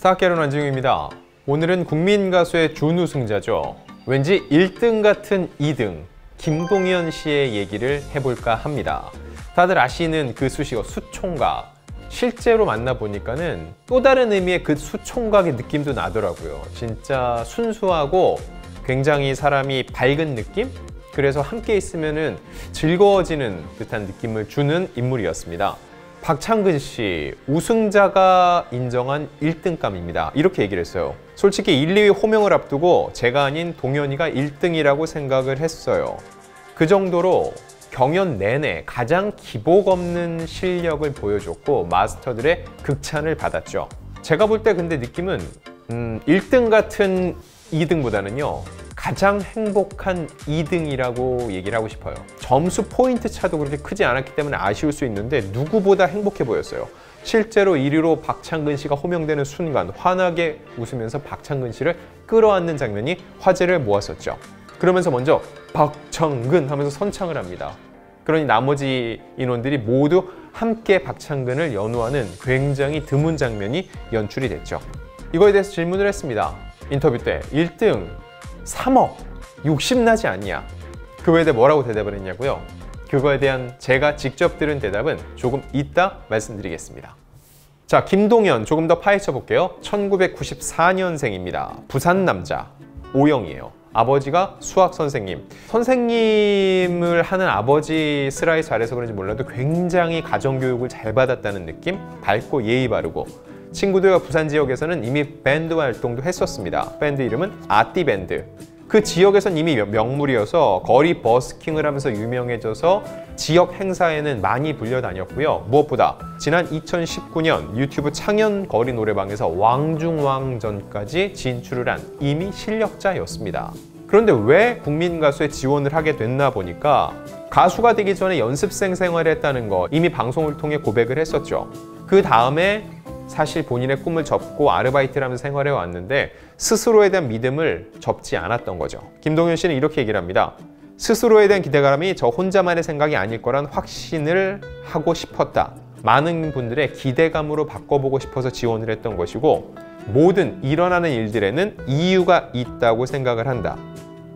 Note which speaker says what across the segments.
Speaker 1: 스타캐론 안중입니다. 오늘은 국민 가수의 준우승자죠. 왠지 1등 같은 2등 김동현 씨의 얘기를 해볼까 합니다. 다들 아시는 그 수식어 수총각. 실제로 만나보니까는 또 다른 의미의 그 수총각의 느낌도 나더라고요. 진짜 순수하고 굉장히 사람이 밝은 느낌? 그래서 함께 있으면 즐거워지는 듯한 느낌을 주는 인물이었습니다. 박창근 씨, 우승자가 인정한 1등감입니다. 이렇게 얘기를 했어요. 솔직히 1, 2위 호명을 앞두고 제가 아닌 동현이가 1등이라고 생각을 했어요. 그 정도로 경연 내내 가장 기복 없는 실력을 보여줬고 마스터들의 극찬을 받았죠. 제가 볼 때 근데 느낌은 음, 1등 같은 2등보다는요. 가장 행복한 2등이라고 얘기를 하고 싶어요. 점수 포인트 차도 그렇게 크지 않았기 때문에 아쉬울 수 있는데 누구보다 행복해 보였어요. 실제로 1위로 박창근 씨가 호명되는 순간 환하게 웃으면서 박창근 씨를 끌어안는 장면이 화제를 모았었죠. 그러면서 먼저 박창근 하면서 선창을 합니다. 그러니 나머지 인원들이 모두 함께 박창근을 연호하는 굉장히 드문 장면이 연출이 됐죠. 이거에 대해서 질문을 했습니다. 인터뷰 때 1등 3억 욕심나지 않냐? 그 외에 뭐라고 대답을 했냐고요? 그거에 대한 제가 직접 들은 대답은 조금 이따 말씀드리겠습니다. 자, 김동현 조금 더 파헤쳐 볼게요. 1994년생입니다. 부산 남자 O형이에요. 아버지가 수학 선생님. 선생님을 하는 아버지 슬하에 자라서 그런지 몰라도 굉장히 가정교육을 잘 받았다는 느낌? 밝고 예의 바르고. 친구들과 부산 지역에서는 이미 밴드 활동도 했었습니다. 밴드 이름은 아띠밴드. 그 지역에선 이미 명물이어서 거리 버스킹을 하면서 유명해져서 지역 행사에는 많이 불려다녔고요. 무엇보다 지난 2019년 유튜브 창현 거리 노래방에서 왕중왕전까지 진출을 한 이미 실력자였습니다. 그런데 왜 국민 가수에 지원을 하게 됐나 보니까 가수가 되기 전에 연습생 생활을 했다는 거 이미 방송을 통해 고백을 했었죠. 그 다음에 사실 본인의 꿈을 접고 아르바이트를 하면서 생활해 왔는데 스스로에 대한 믿음을 접지 않았던 거죠. 김동현 씨는 이렇게 얘기를 합니다. 스스로에 대한 기대감이 저 혼자만의 생각이 아닐 거란 확신을 하고 싶었다. 많은 분들의 기대감으로 바꿔보고 싶어서 지원을 했던 것이고 모든 일어나는 일들에는 이유가 있다고 생각을 한다.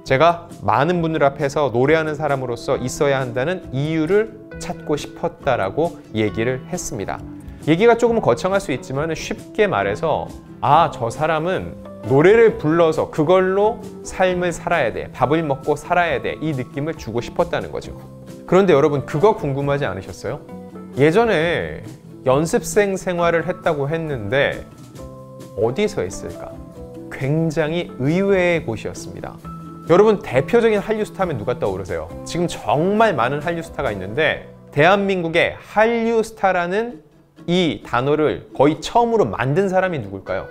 Speaker 1: 제가 많은 분들 앞에서 노래하는 사람으로서 있어야 한다는 이유를 찾고 싶었다라고 얘기를 했습니다. 얘기가 조금 거창할 수 있지만 쉽게 말해서 아, 저 사람은 노래를 불러서 그걸로 삶을 살아야 돼. 밥을 먹고 살아야 돼. 이 느낌을 주고 싶었다는 거죠. 그런데 여러분, 그거 궁금하지 않으셨어요? 예전에 연습생 생활을 했다고 했는데 어디서 했을까? 굉장히 의외의 곳이었습니다. 여러분, 대표적인 한류 스타면 누가 떠오르세요? 지금 정말 많은 한류 스타가 있는데 대한민국의 한류 스타라는 이 단어를 거의 처음으로 만든 사람이 누굴까요?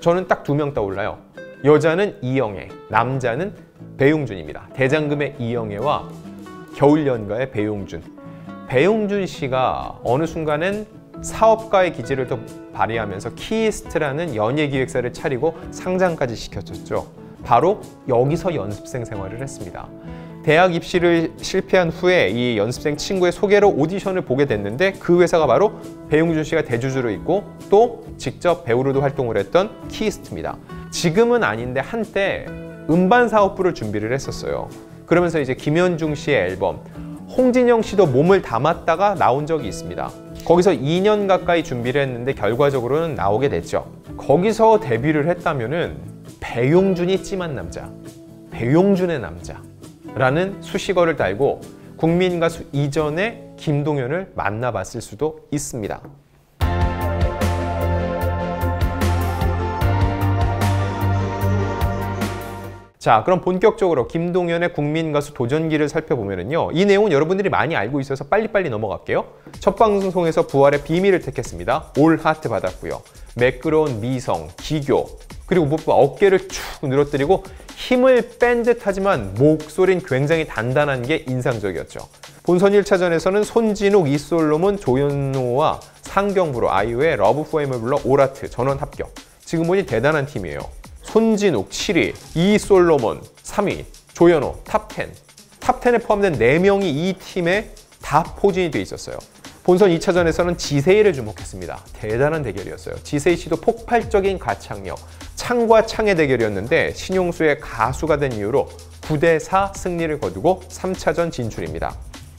Speaker 1: 저는 딱 두 명 떠올라요. 여자는 이영애, 남자는 배용준입니다. 대장금의 이영애와 겨울연가의 배용준. 배용준 씨가 어느 순간은 사업가의 기질을 또 발휘하면서 키이스트라는 연예기획사를 차리고 상장까지 시켰었죠. 바로 여기서 연습생 생활을 했습니다. 대학 입시를 실패한 후에 이 연습생 친구의 소개로 오디션을 보게 됐는데 그 회사가 바로 배용준 씨가 대주주로 있고 또 직접 배우로도 활동을 했던 키이스트입니다. 지금은 아닌데 한때 음반 사업부를 준비를 했었어요. 그러면서 이제 김현중 씨의 앨범 홍진영 씨도 몸을 담았다가 나온 적이 있습니다. 거기서 2년 가까이 준비를 했는데 결과적으로는 나오게 됐죠. 거기서 데뷔를 했다면은 배용준이 찜한 남자, 배용준의 남자. 라는 수식어를 달고 국민 가수 이전에 김동현을 만나봤을 수도 있습니다. 자, 그럼 본격적으로 김동현의 국민 가수 도전기를 살펴보면요. 이 내용은 여러분들이 많이 알고 있어서 빨리빨리 넘어갈게요. 첫 방송에서 부활의 비밀을 택했습니다. 올 하트 받았고요. 매끄러운 미성, 기교, 그리고 무엇보다 어깨를 축 늘어뜨리고 힘을 뺀 듯하지만 목소리는 굉장히 단단한 게 인상적이었죠. 본선 1차전에서는 손진욱, 이솔로몬, 조현호와 상경부로 아이유의 Love poem을 불러 all heart 전원 합격. 지금 보니 대단한 팀이에요. 손진욱 7위, 이솔로몬 3위, 조현호 top10. top10에 포함된 4명이 이 팀에 다 포진이 돼 있었어요. 본선 2차전에서는 지세희를 주목했습니다. 대단한 대결이었어요. 지세희 씨도 폭발적인 가창력, 창과 창의 대결이었는데 신용수의 가수가 된 이유로 9대4 승리를 거두고 3차전 진출입니다.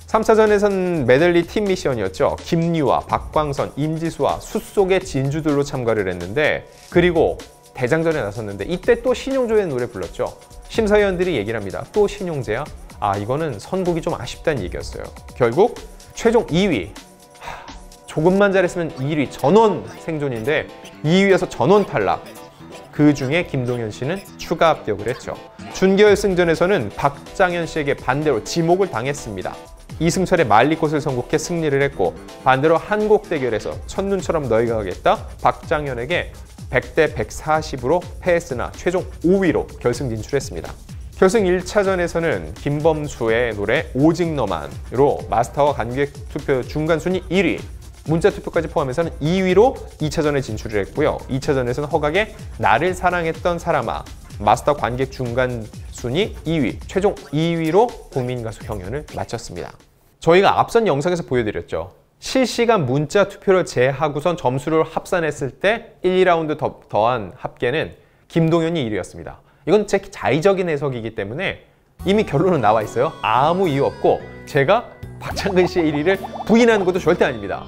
Speaker 1: 3차전에선 메들리 팀 미션이었죠. 김유아, 박광선, 임지수와 숫속의 진주들로 참가를 했는데 그리고 대장전에 나섰는데 이때 또 신용조의 노래 불렀죠. 심사위원들이 얘기를 합니다. 또 신용재야? 아 이거는 선곡이 좀 아쉽다는 얘기였어요. 결국 최종 2위. 하, 조금만 잘했으면 1위 전원 생존인데 2위에서 전원 탈락. 그 중에 김동현 씨는 추가 합격을 했죠. 준결승전에서는 박장현 씨에게 반대로 지목을 당했습니다. 이승철의 말리꽃을 선곡해 승리를 했고 반대로 한국 대결에서 첫눈처럼 너희가 하겠다 박장현에게 100대 140으로 패했으나 최종 5위로 결승 진출했습니다. 결승 1차전에서는 김범수의 노래 오직 너만으로 마스터와 관객 투표 중간 순위 1위, 문자 투표까지 포함해서는 2위로 2차전에 진출을 했고요. 2차전에서는 허각의 나를 사랑했던 사람아, 마스터 관객 중간 순위 2위, 최종 2위로 국민 가수 경연을 마쳤습니다. 저희가 앞선 영상에서 보여드렸죠. 실시간 문자 투표를 제하고선 점수를 합산했을 때 1, 2라운드 더, 더한 합계는 김동현이 1위였습니다. 이건 제 자의적인 해석이기 때문에 이미 결론은 나와 있어요. 아무 이유 없고 제가 박창근 씨의 1위를 부인하는 것도 절대 아닙니다.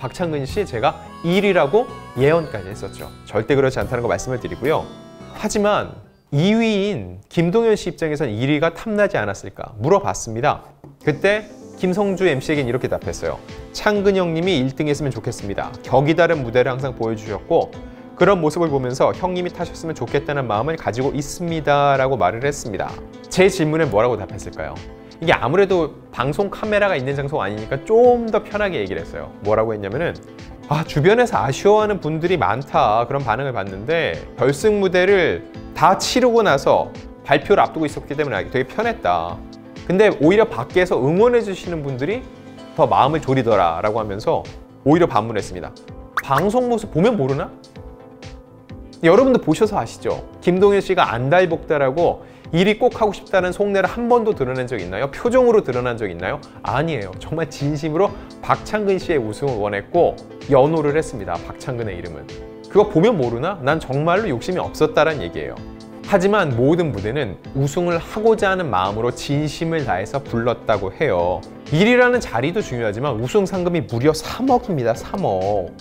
Speaker 1: 박창근 씨 제가 1위라고 예언까지 했었죠. 절대 그렇지 않다는 거 말씀을 드리고요. 하지만 2위인 김동현 씨 입장에서는 1위가 탐나지 않았을까 물어봤습니다. 그때 김성주 MC에겐 이렇게 답했어요. 창근 형님이 1등 했으면 좋겠습니다. 격이 다른 무대를 항상 보여주셨고 그런 모습을 보면서 형님이 타셨으면 좋겠다는 마음을 가지고 있습니다 라고 말을 했습니다. 제 질문에 뭐라고 답했을까요? 이게 아무래도 방송 카메라가 있는 장소가 아니니까 좀 더 편하게 얘기를 했어요. 뭐라고 했냐면은 아, 주변에서 아쉬워하는 분들이 많다 그런 반응을 봤는데 결승 무대를 다 치르고 나서 발표를 앞두고 있었기 때문에 되게 편했다. 근데 오히려 밖에서 응원해 주시는 분들이 더 마음을 졸이더라 라고 하면서 오히려 반문했습니다. 방송 모습 보면 모르나? 여러분도 보셔서 아시죠? 김동현 씨가 안달복달하고 일이 꼭 하고 싶다는 속내를 한 번도 드러낸 적 있나요? 표정으로 드러난 적 있나요? 아니에요. 정말 진심으로 박창근 씨의 우승을 원했고 연호를 했습니다. 박창근의 이름은. 그거 보면 모르나? 난 정말로 욕심이 없었다란 얘기예요. 하지만 모든 무대는 우승을 하고자 하는 마음으로 진심을 다해서 불렀다고 해요. 1위라는 자리도 중요하지만 우승 상금이 무려 3억입니다. 3억.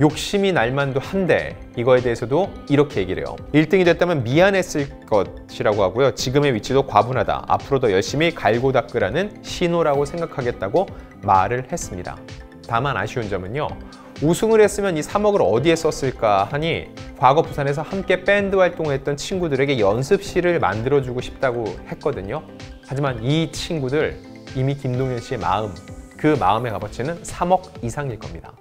Speaker 1: 욕심이 날만도 한데 이거에 대해서도 이렇게 얘기를 해요. 1등이 됐다면 미안했을 것이라고 하고요. 지금의 위치도 과분하다. 앞으로 더 열심히 갈고 닦으라는 신호라고 생각하겠다고 말을 했습니다. 다만 아쉬운 점은요. 우승을 했으면 이 3억을 어디에 썼을까 하니 과거 부산에서 함께 밴드 활동을 했던 친구들에게 연습실을 만들어주고 싶다고 했거든요. 하지만 이 친구들 이미 김동현 씨의 마음, 그 마음의 값어치는 3억 이상일 겁니다.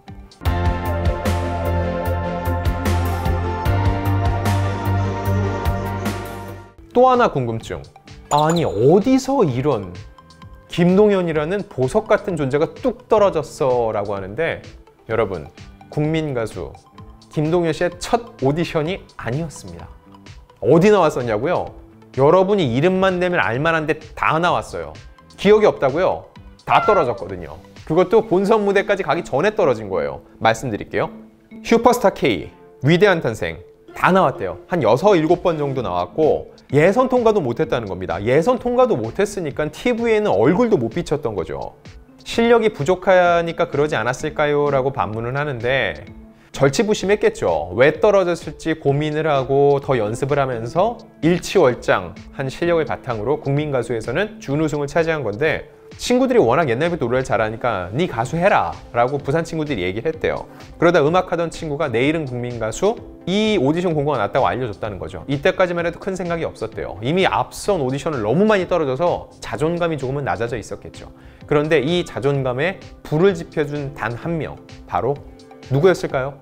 Speaker 1: 또 하나 궁금증. 아니 어디서 이런 김동현이라는 보석 같은 존재가 뚝 떨어졌어 라고 하는데 여러분 국민 가수 김동현 씨의 첫 오디션이 아니었습니다. 어디 나왔었냐고요? 여러분이 이름만 내면 알만한데 다 나왔어요. 기억이 없다고요? 다 떨어졌거든요. 그것도 본선 무대까지 가기 전에 떨어진 거예요. 말씀드릴게요. 슈퍼스타 K, 위대한 탄생 다 나왔대요. 한 6, 7번 정도 나왔고 예선 통과도 못했다는 겁니다. 예선 통과도 못했으니까 TV에는 얼굴도 못 비쳤던 거죠. 실력이 부족하니까 그러지 않았을까요? 라고 반문을 하는데 절치부심했겠죠. 왜 떨어졌을지 고민을 하고 더 연습을 하면서 일치월장 한 실력을 바탕으로 국민 가수에서는 준우승을 차지한 건데 친구들이 워낙 옛날부터 노래를 잘하니까 네 가수 해라 라고 부산 친구들이 얘기를 했대요. 그러다 음악하던 친구가 내일은 국민가수 이 오디션 공고가 났다고 알려줬다는 거죠. 이때까지만 해도 큰 생각이 없었대요. 이미 앞선 오디션을 너무 많이 떨어져서 자존감이 조금은 낮아져 있었겠죠. 그런데 이 자존감에 불을 지펴준 단 한 명 바로 누구였을까요?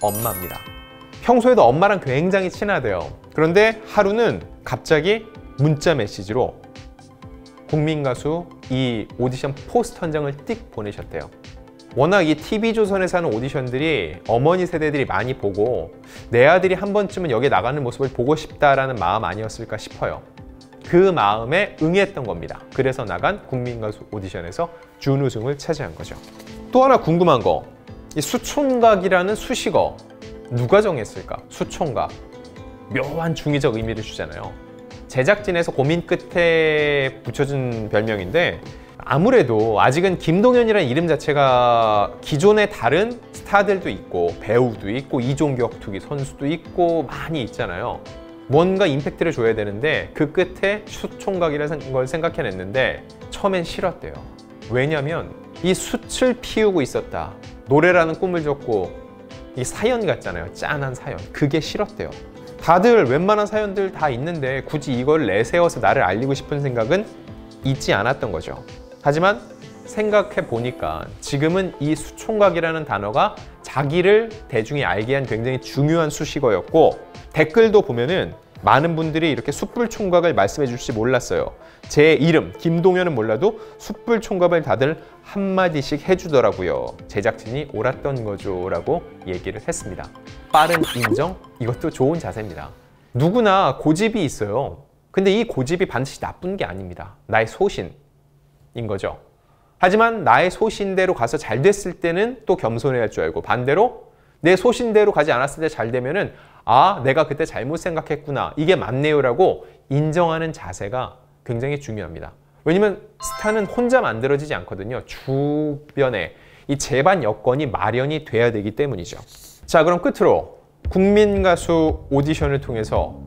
Speaker 1: 엄마입니다 평소에도 엄마랑 굉장히 친하대요 그런데 하루는 갑자기 문자 메시지로 국민 가수 이 오디션 포스터 한 장을 띡 보내셨대요. 워낙 이 TV조선에서 하는 오디션들이 어머니 세대들이 많이 보고 내 아들이 한 번쯤은 여기에 나가는 모습을 보고 싶다라는 마음 아니었을까 싶어요. 그 마음에 응했던 겁니다. 그래서 나간 국민가수 오디션에서 준우승을 차지한 거죠. 또 하나 궁금한 거. 이 수총각이라는 수식어 누가 정했을까? 수총각. 묘한 중의적 의미를 주잖아요. 제작진에서 고민 끝에 붙여준 별명인데 아무래도 아직은 김동현이라는 이름 자체가 기존의 다른 스타들도 있고 배우도 있고 이종격 투기 선수도 있고 많이 있잖아요. 뭔가 임팩트를 줘야 되는데 그 끝에 수총각이라는 걸 생각해냈는데 처음엔 싫었대요. 왜냐면 이 숯을 피우고 있었다. 노래라는 꿈을 줬고 이 사연 같잖아요. 짠한 사연. 그게 싫었대요. 다들 웬만한 사연들 다 있는데 굳이 이걸 내세워서 나를 알리고 싶은 생각은 있지 않았던 거죠. 하지만 생각해 보니까 지금은 이 수총각이라는 단어가 자기를 대중이 알게 한 굉장히 중요한 수식어였고 댓글도 보면은 많은 분들이 이렇게 숯불 총각을 말씀해 주실지 몰랐어요. 제 이름 김동현은 몰라도 숯불 총각을 다들 한마디씩 해주더라고요. 제작진이 옳았던 거죠 라고 얘기를 했습니다. 빠른 인정? 이것도 좋은 자세입니다. 누구나 고집이 있어요. 근데 이 고집이 반드시 나쁜 게 아닙니다. 나의 소신인 거죠. 하지만 나의 소신대로 가서 잘 됐을 때는 또 겸손해야 할 줄 알고 반대로 내 소신대로 가지 않았을 때 잘 되면은 아 내가 그때 잘못 생각했구나 이게 맞네요라고 인정하는 자세가 굉장히 중요합니다. 왜냐면 스타는 혼자 만들어지지 않거든요. 주변에 이 재반 여건이 마련이 돼야 되기 때문이죠. 자 그럼 끝으로 국민 가수 오디션을 통해서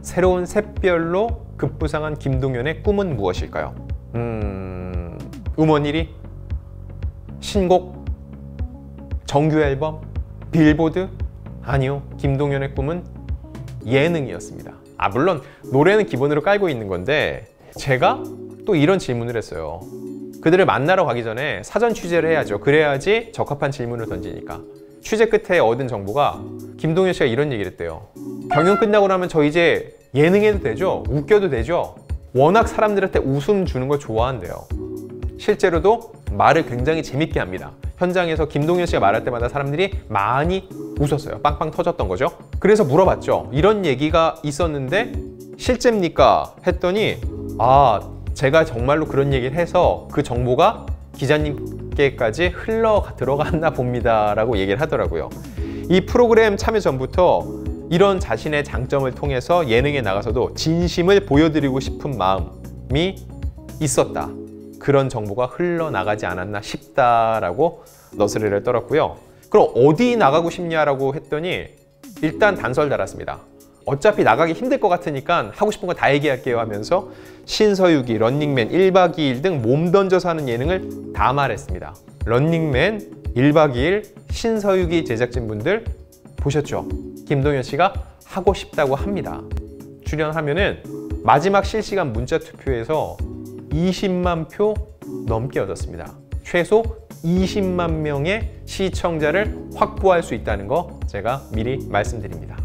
Speaker 1: 새로운 샛별로 급부상한 김동현의 꿈은 무엇일까요? 음... 음원 1위? 신곡? 정규 앨범? 빌보드? 아니요. 김동현의 꿈은 예능이었습니다. 아, 물론 노래는 기본으로 깔고 있는 건데 제가 또 이런 질문을 했어요. 그들을 만나러 가기 전에 사전 취재를 해야죠. 그래야지 적합한 질문을 던지니까. 취재 끝에 얻은 정보가 김동현 씨가 이런 얘기를 했대요. 경연 끝나고 나면 저 이제 예능해도 되죠? 웃겨도 되죠? 워낙 사람들한테 웃음 주는 걸 좋아한대요. 실제로도 말을 굉장히 재밌게 합니다. 현장에서 김동현 씨가 말할 때마다 사람들이 많이 웃었어요. 빵빵 터졌던 거죠. 그래서 물어봤죠. 이런 얘기가 있었는데 실제입니까? 했더니 아 제가 정말로 그런 얘기를 해서 그 정보가 기자님께까지 흘러 들어갔나 봅니다 라고 얘기를 하더라고요. 이 프로그램 참여 전부터 이런 자신의 장점을 통해서 예능에 나가서도 진심을 보여드리고 싶은 마음이 있었다. 그런 정보가 흘러나가지 않았나 싶다라고 너스레를 떨었고요. 그럼 어디 나가고 싶냐라고 했더니 일단 단서를 달았습니다. 어차피 나가기 힘들 것 같으니까 하고 싶은 거 다 얘기할게요 하면서 신서유기, 런닝맨, 1박 2일 등 몸 던져서 하는 예능을 다 말했습니다. 런닝맨, 1박 2일, 신서유기 제작진분들 보셨죠? 김동현 씨가 하고 싶다고 합니다. 출연하면은 마지막 실시간 문자 투표에서 20만 표 넘게 얻었습니다. 최소 20만 명의 시청자를 확보할 수 있다는 거 제가 미리 말씀드립니다.